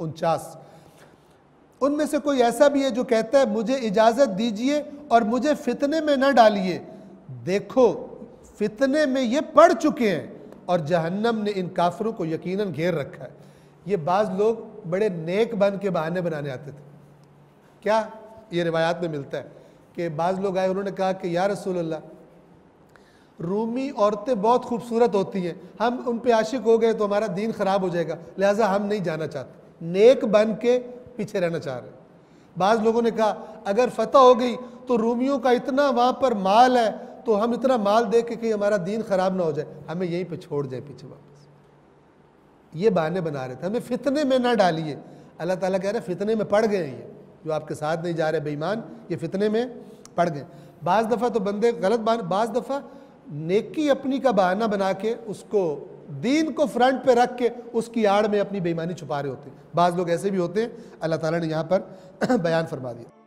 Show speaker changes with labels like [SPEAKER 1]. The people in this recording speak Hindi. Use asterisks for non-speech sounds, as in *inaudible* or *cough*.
[SPEAKER 1] उनचास। उनमें से कोई ऐसा भी है जो कहता है, मुझे इजाज़त दीजिए और मुझे फितने में न डालिए। देखो, फितने में ये पड़ चुके हैं और जहन्नम ने इन काफरों को यकीनन घेर रखा है। ये बाज़ लोग बड़े नेक बन के बहाने बनाने आते थे। क्या ये रिवायात में मिलता है कि बाज़ लोग आए, उन्होंने कहा कि, या रसूल अल्लाह रूमी औरतें बहुत खूबसूरत होती हैं। हम उन पे आशिक हो गए तो हमारा दीन ख़राब हो जाएगा, लिहाजा हम नहीं जाना चाहते। नेक बन के पीछे रहना चाह रहे बाज़ लोगों ने कहा, अगर फतह हो गई तो रूमियों का इतना वहाँ पर माल है तो हम इतना माल दे के कहीं हमारा दीन ख़राब ना हो जाए। हमें यहीं पे छोड़ जाए पीछे वापस। ये बहाने बना रहे थे। हमें फितने में ना डालिए। अल्लाह ताला कह रहे फितने में पड़ गए ये। जो आपके साथ नहीं जा रहे बेईमान, ये फितने में पड़ गए बाज़ दफ़ा तो बंदे गलत बाज़ दफ़ा नेकी अपनी का बहाना बना के उसको दीन को फ्रंट पे रख के उसकी आड़ में अपनी बेईमानी छुपा रहे होते हैं। बाज़ लोग ऐसे भी होते हैं, अल्लाह ताला ने यहाँ पर *clears throat* बयान फरमा दिया।